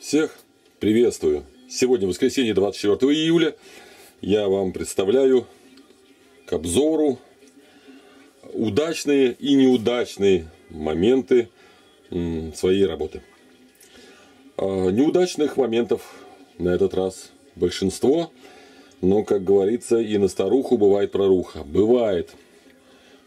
Всех приветствую! Сегодня воскресенье 24 июля. Я вам представляю к обзору удачные и неудачные моменты своей работы. А, неудачных моментов на этот раз большинство, но, как говорится, и на старуху бывает проруха. Бывает.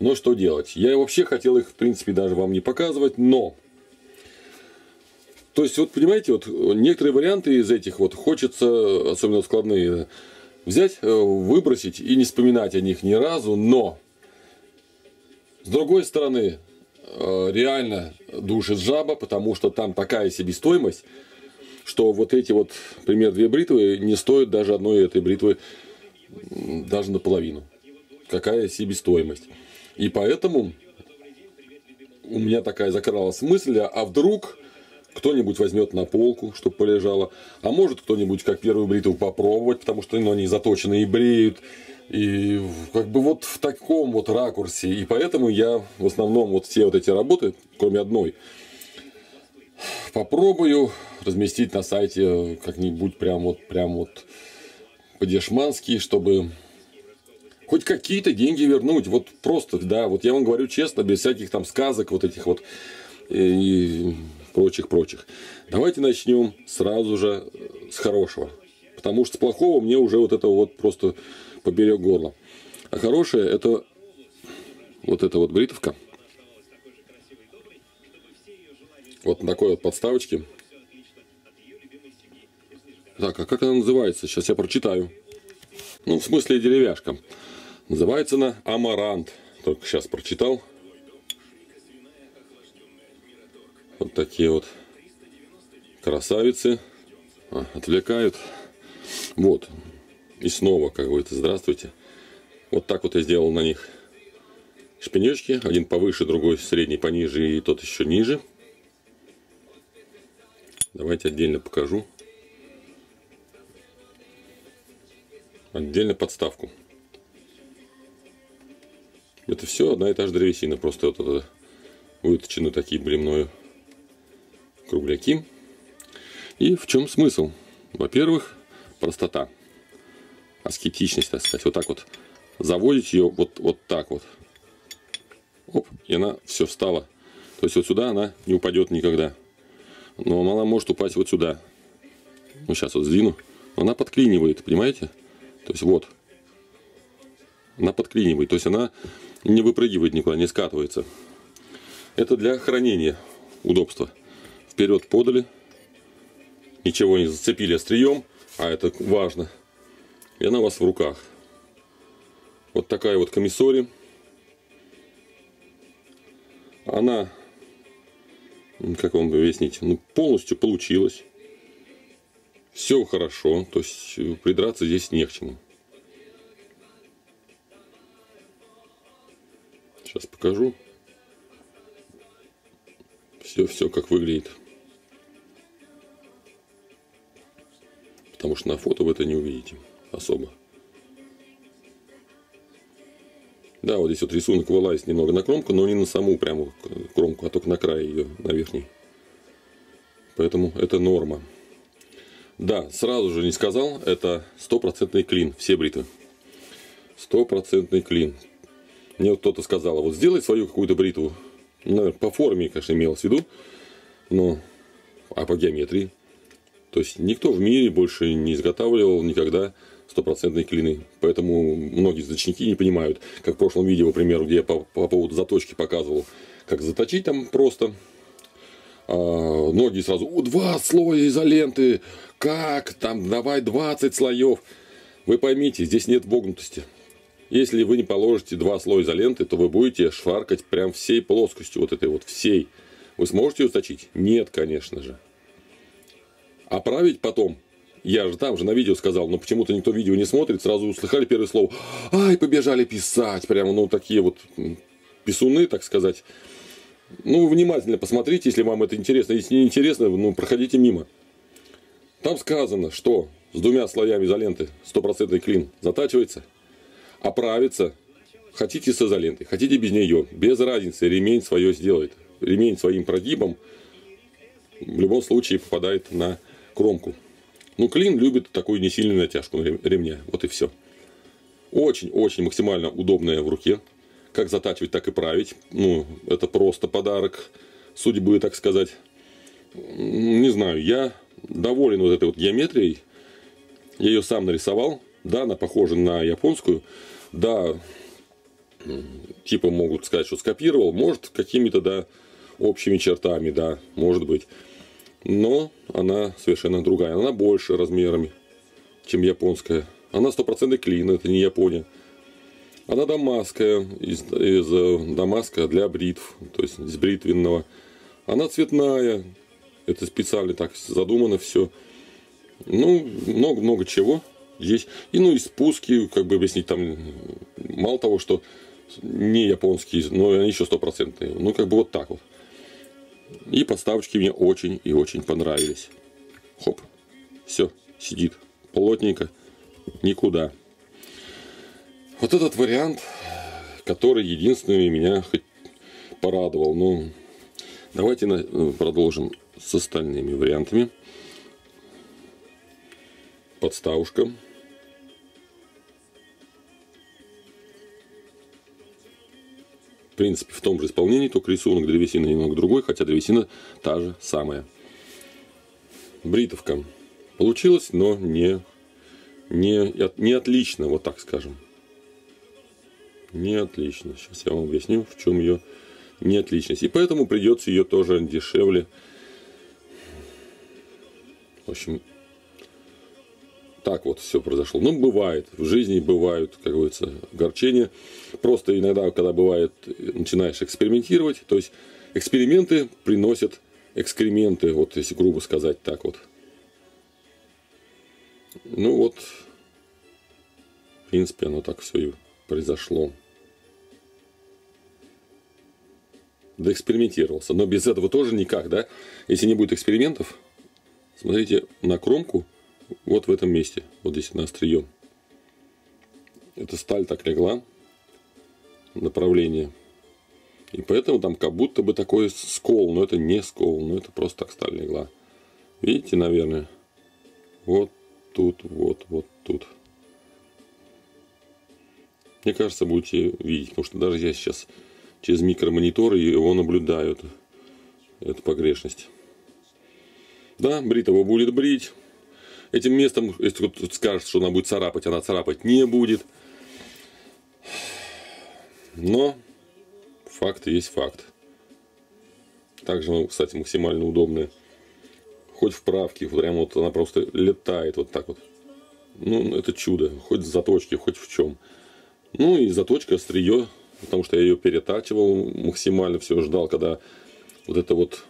Но что делать? Я вообще хотел их, в принципе, даже вам не показывать, но то есть, вот понимаете, вот некоторые варианты из этих вот хочется, особенно складные, взять, э, выбросить и не вспоминать о них ни разу, но с другой стороны, э, реально душит жаба, потому что там такая себестоимость, что вот эти вот, например, две бритвы не стоят даже одной этой бритвы даже наполовину. Какая себестоимость. И поэтому у меня такая закралась мысль, а вдруг кто-нибудь возьмет на полку, чтобы полежало. А может кто-нибудь как первую бритву попробовать, потому что ну, они заточены и бреют. И как бы вот в таком вот ракурсе. И поэтому я в основном вот все вот эти работы, кроме одной, попробую разместить на сайте как-нибудь прям вот, прям вот по-дешмански, чтобы хоть какие-то деньги вернуть. Вот просто, да, вот я вам говорю честно, без всяких там сказок вот этих вот. И прочих-прочих. Давайте начнем сразу же с хорошего. Потому что с плохого мне уже вот это вот просто поберег горло. А хорошее это вот эта вот бритовка. Вот на такой вот подставочке. Так, а как она называется? Сейчас я прочитаю. Ну, в смысле деревяшка. Называется она Амарант. Только сейчас прочитал. Вот такие вот красавицы. А, отвлекают. Вот. И снова, как говорится, здравствуйте. Вот так вот я сделал на них шпинечки. Один повыше, другой средний пониже и тот еще ниже. Давайте отдельно покажу. Отдельно подставку. Это все одна и та же древесина. Просто вот это выточены такие были мною кругляки. И в чем смысл? Во-первых, простота, аскетичность, так сказать. Вот так вот заводить ее вот, вот так вот. Оп, и она все встала. То есть вот сюда она не упадет никогда. Но она может упасть вот сюда. Ну, сейчас вот сдвину. Она подклинивает, понимаете? То есть вот. Она подклинивает. То есть она не выпрыгивает никуда, не скатывается. Это для хранения удобства вперед подали, ничего не зацепили острием, а это важно, и она у вас в руках. Вот такая вот комиссори. Она, как вам объяснить, ну, полностью получилась. Все хорошо, то есть придраться здесь не к чему. Сейчас покажу. Все-все как выглядит. Потому что на фото вы это не увидите особо. Да, вот здесь вот рисунок вылазит немного на кромку, но не на саму прямую кромку, а только на край ее, на верхней. Поэтому это норма. Да, сразу же не сказал, это стопроцентный клин, все бритвы. Стопроцентный клин. Мне вот кто-то сказал, вот сделай свою какую-то бритву. Наверное, по форме, конечно, имелось в виду, но а по геометрии то есть никто в мире больше не изготавливал никогда стопроцентные клины. Поэтому многие заточники не понимают, как в прошлом видео, к примеру, где я по, по поводу заточки показывал, как заточить там просто. А, многие сразу, у, два слоя изоленты, как там, давай 20 слоев. Вы поймите, здесь нет вогнутости. Если вы не положите два слоя изоленты, то вы будете шваркать прям всей плоскостью, вот этой вот всей. Вы сможете ее заточить? Нет, конечно же. Оправить потом. Я же там же на видео сказал, но почему-то никто видео не смотрит, сразу услыхали первое слово. Ай, побежали писать. Прямо, ну, такие вот писуны, так сказать. Ну, внимательно посмотрите, если вам это интересно. Если не интересно, ну, проходите мимо. Там сказано, что с двумя слоями изоленты стопроцентный клин затачивается, оправится. Хотите с изолентой, хотите без нее, без разницы, ремень свое сделает. Ремень своим прогибом в любом случае попадает на кромку. Ну, клин любит такую несильную натяжку ремня. Вот и все. Очень-очень максимально удобная в руке. Как затачивать, так и править. Ну, это просто подарок судьбы, так сказать. Не знаю, я доволен вот этой вот геометрией. Я ее сам нарисовал. Да, она похожа на японскую. Да, типа могут сказать, что скопировал. Может, какими-то, да, общими чертами, да, может быть. Но она совершенно другая. Она больше размерами, чем японская. Она стопроцентный клин, это не Япония. Она дамасская, из, из э, дамаска для бритв, то есть из бритвенного. Она цветная, это специально так задумано все. Ну, много-много чего здесь. И ну и спуски, как бы объяснить, там мало того, что не японские, но они еще стопроцентные. Ну, как бы вот так вот. И подставочки мне очень и очень понравились. Хоп, все, сидит плотненько никуда. Вот этот вариант, который единственный меня хоть порадовал. Ну, давайте продолжим с остальными вариантами. Подставушка. В принципе, в том же исполнении, только рисунок древесины немного другой, хотя древесина та же самая. Бритовка получилась, но не не, не отлично, вот так скажем. Не отлично. Сейчас я вам объясню, в чем ее не отличность. И поэтому придется ее тоже дешевле. В общем, так вот все произошло. Ну, бывает. В жизни бывают, как говорится, огорчения. Просто иногда, когда бывает, начинаешь экспериментировать. То есть, эксперименты приносят экскременты, вот если грубо сказать так вот. Ну вот, в принципе, оно так все и произошло. Да экспериментировался. Но без этого тоже никак, да? Если не будет экспериментов, смотрите на кромку вот в этом месте. Вот здесь на острие. Эта сталь так легла. Направление. И поэтому там как будто бы такой скол. Но это не скол. Но это просто так сталь легла. Видите, наверное? Вот тут, вот, вот тут. Мне кажется, будете видеть, потому что даже я сейчас через микромонитор его наблюдаю, эту, эту погрешность. Да, бритого будет брить. Этим местом, если кто скажет, что она будет царапать, она царапать не будет. Но факт есть факт. Также, кстати, максимально удобная хоть вправки, прям вот она просто летает вот так вот. Ну, это чудо, хоть в заточке, хоть в чем. Ну и заточка, острие, потому что я ее перетачивал максимально, все ждал, когда вот это вот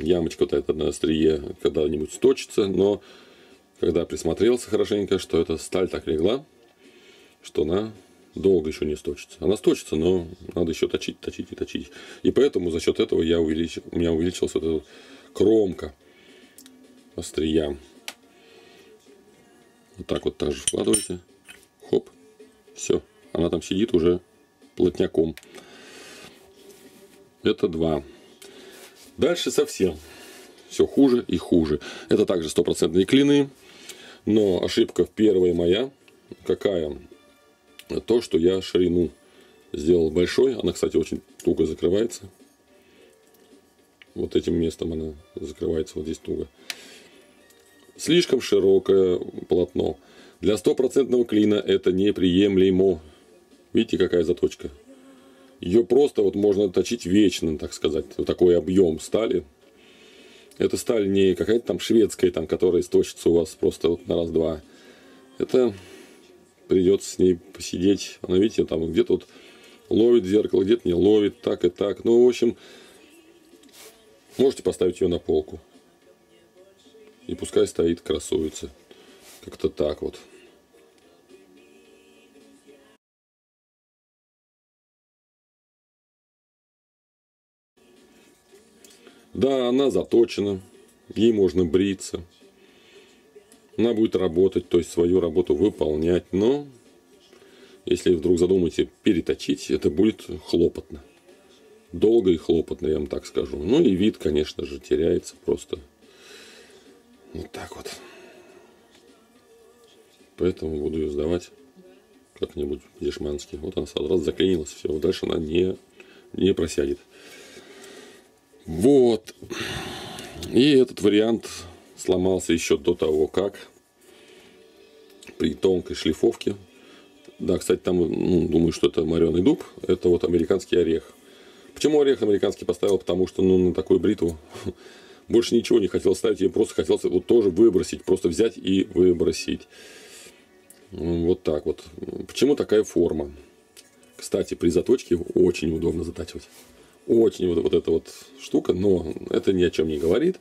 ямочка вот эта на острие когда-нибудь сточится, но когда присмотрелся хорошенько, что эта сталь так легла, что она долго еще не сточится. Она сточится, но надо еще точить, точить и точить. И поэтому за счет этого я увеличил, у меня увеличилась вот эта кромка острия. Вот так вот также вкладываете. Хоп. Все. Она там сидит уже плотняком. Это два. Дальше совсем все хуже и хуже. Это также стопроцентные клины. Но ошибка первая моя. Какая? то, что я ширину сделал большой. Она, кстати, очень туго закрывается. Вот этим местом она закрывается вот здесь туго. Слишком широкое полотно. Для стопроцентного клина это неприемлемо. Видите, какая заточка? Ее просто вот можно точить вечно, так сказать. Вот такой объем стали. Это сталь не какая-то там шведская, там, которая источится у вас просто вот на раз-два. Это придется с ней посидеть. Она, видите, там где-то вот ловит зеркало, где-то не ловит, так и так. Ну, в общем, можете поставить ее на полку. И пускай стоит, красуется. Как-то так вот. Да, она заточена, ей можно бриться. Она будет работать, то есть свою работу выполнять. Но если вдруг задумаете переточить, это будет хлопотно. Долго и хлопотно, я вам так скажу. Ну и вид, конечно же, теряется просто. Вот так вот. Поэтому буду ее сдавать как-нибудь дешмански. Вот она сразу раз заклинилась, все, дальше она не, не просядет. Вот. И этот вариант сломался еще до того, как при тонкой шлифовке. Да, кстати, там, ну, думаю, что это мореный дуб. Это вот американский орех. Почему орех американский поставил? Потому что, ну, на такую бритву больше ничего не хотел ставить. Я просто хотел вот тоже выбросить. Просто взять и выбросить. Вот так вот. Почему такая форма? Кстати, при заточке очень удобно затачивать. Очень вот, вот эта вот штука, но это ни о чем не говорит.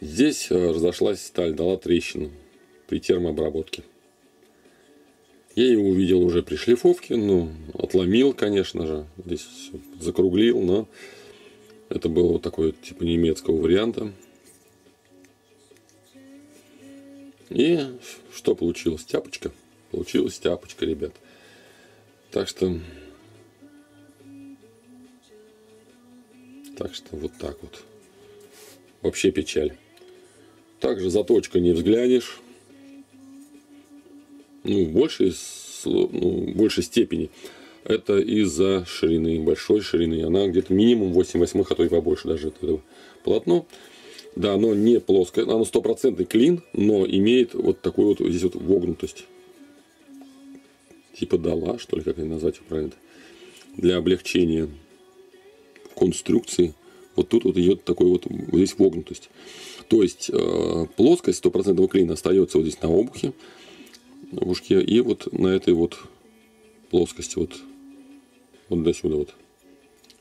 Здесь э, разошлась сталь, дала трещину при термообработке. Я ее увидел уже при шлифовке, ну, отломил, конечно же, здесь закруглил, но это было вот такой типа немецкого варианта. И что получилось? Тяпочка. Получилась тяпочка, ребят. Так что... Так что вот так вот. Вообще печаль. Также заточка не взглянешь. Ну, в большей, ну, в большей степени. Это из-за ширины, большой ширины. Она где-то минимум 8 восьмых, а то и побольше даже этого полотно. Да, оно не плоское, оно стопроцентный клин, но имеет вот такую вот здесь вот вогнутость. Типа дала, что ли, как это назвать правильно. Для облегчения конструкции. Вот тут вот идет такой вот, здесь вогнутость. То есть э, плоскость стопроцентного клина остается вот здесь на обухе, на обушке, и вот на этой вот плоскости вот, вот до сюда вот.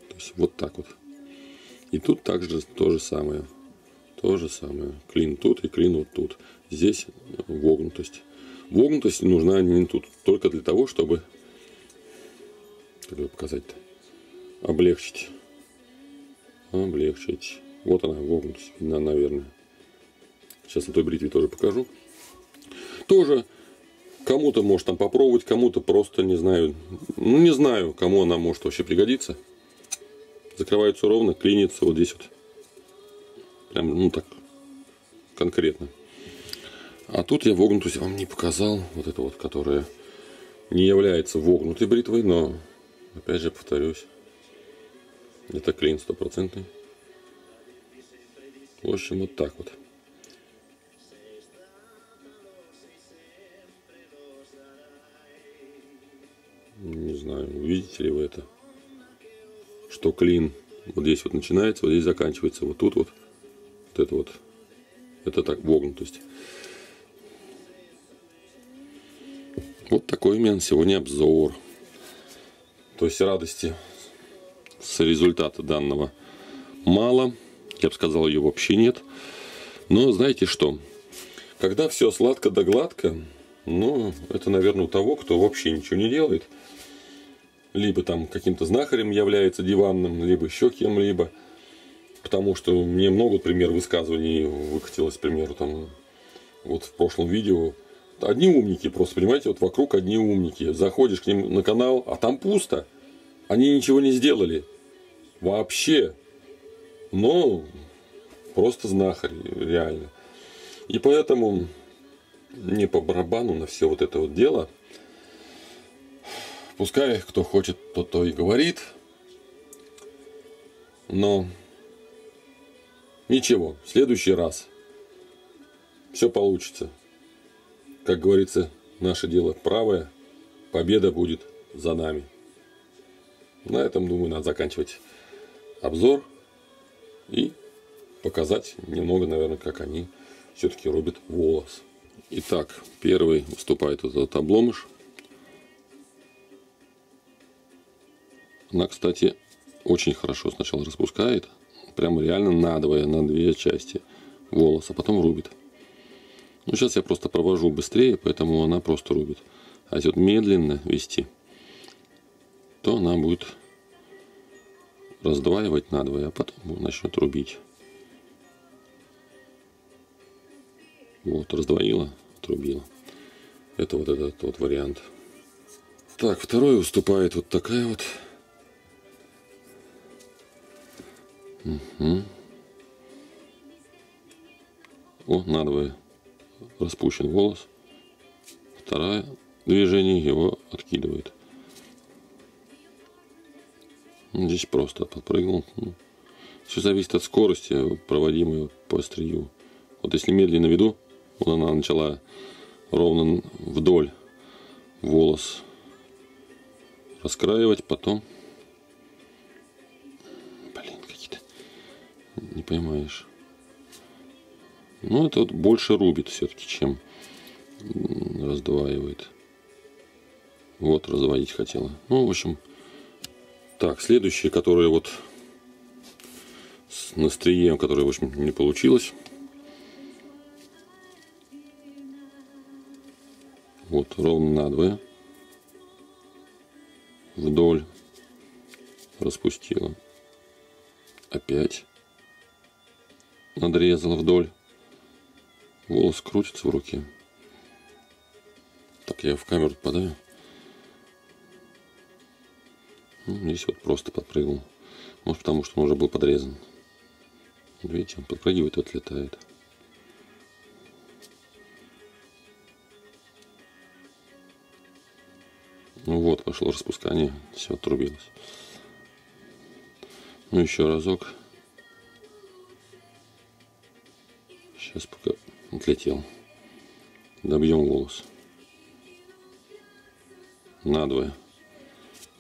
То есть вот так вот. И тут также то же самое. То же самое. Клин тут и клин вот тут. Здесь вогнутость. Вогнутость нужна не тут. Только для того, чтобы показать-то? Облегчить. Облегчить. Вот она, вогнутость. Видна, наверное. Сейчас на той бритве тоже покажу. Тоже кому-то может там попробовать, кому-то просто не знаю. Ну не знаю, кому она может вообще пригодиться. Закрывается ровно, клинится вот здесь вот. Прям, ну так, конкретно. А тут я вогнутость вам не показал. Вот это вот, которая не является вогнутой бритвой, но, опять же, повторюсь, это клин стопроцентный. В общем, вот так вот. Не знаю, увидите ли вы это. Что клин вот здесь вот начинается, вот здесь заканчивается. Вот тут вот вот это вот, это так вогнутость. Вот такой у меня сегодня обзор. То есть радости с результата данного мало. Я бы сказал, ее вообще нет. Но знаете что? Когда все сладко да гладко, ну, это, наверное, у того, кто вообще ничего не делает. Либо там каким-то знахарем является диванным, либо еще кем-либо потому что мне много пример высказываний выкатилось, к примеру, там, вот в прошлом видео. Одни умники, просто, понимаете, вот вокруг одни умники. Заходишь к ним на канал, а там пусто. Они ничего не сделали. Вообще. Но просто знахарь, реально. И поэтому не по барабану на все вот это вот дело. Пускай кто хочет, тот то и говорит. Но Ничего, в следующий раз все получится. Как говорится, наше дело правое, победа будет за нами. На этом, думаю, надо заканчивать обзор и показать немного, наверное, как они все-таки рубят волос. Итак, первый выступает этот обломыш. Она, кстати, очень хорошо сначала распускает, прямо реально надвое, на две части волоса, потом рубит. Ну, сейчас я просто провожу быстрее, поэтому она просто рубит. А если вот медленно вести, то она будет раздваивать надвое, а потом начнет рубить. Вот, раздвоила, отрубила. Это вот этот вот вариант. Так, второй уступает вот такая вот Угу. О, надвое распущен волос. Второе движение его откидывает. Здесь просто подпрыгнул. Ну, Все зависит от скорости, проводимой по острию. Вот если медленно веду, вот она начала ровно вдоль волос раскраивать, потом... Блин, какие-то... Не поймаешь. Ну, это вот больше рубит все-таки, чем раздваивает. Вот, разводить хотела. Ну, в общем, так, следующие, которые вот с настрием, которые, в общем, не получилось. Вот, ровно надвое. Вдоль. Распустила. Опять. Надрезала вдоль. Волос крутится в руке. Так, я в камеру попадаю. Ну, здесь вот просто подпрыгнул. Может, потому что он уже был подрезан. Видите, он подпрыгивает отлетает. Ну вот, пошло распускание, все отрубилось. Ну еще разок. Сейчас пока отлетел. Добьем волос. Надвое.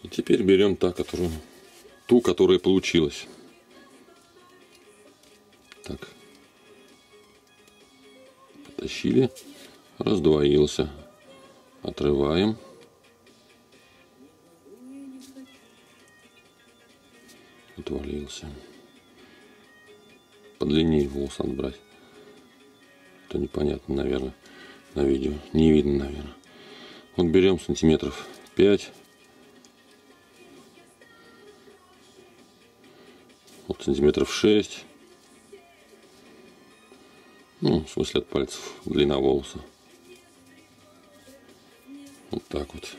И теперь берем та, которую, ту, которая получилась. Так. Потащили. Раздвоился. Отрываем. Отвалился. Подлиннее волос надо брать. Это непонятно, наверное, на видео. Не видно, наверное. Вот берем сантиметров 5 вот сантиметров 6. Ну, в смысле от пальцев длина волоса. Вот так вот.